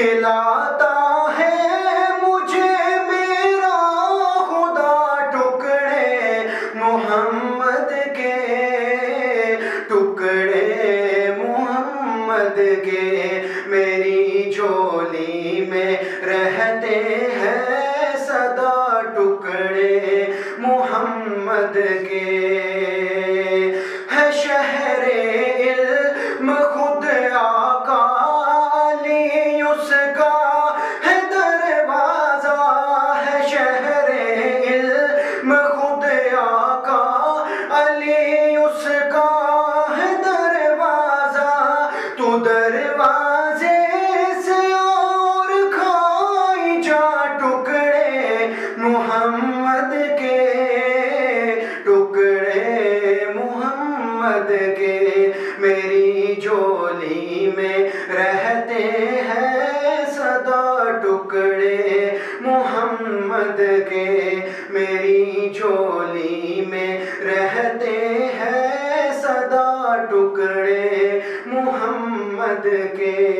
खिलाता है मुझे मेरा खुदा टुकड़े मोहम्मद के, टुकड़े मोहम्मद के, मेरी झोली में रहते हैं। que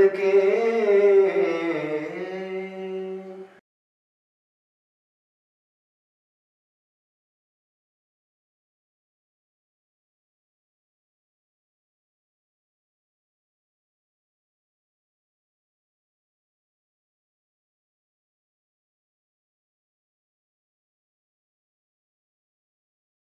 থেকে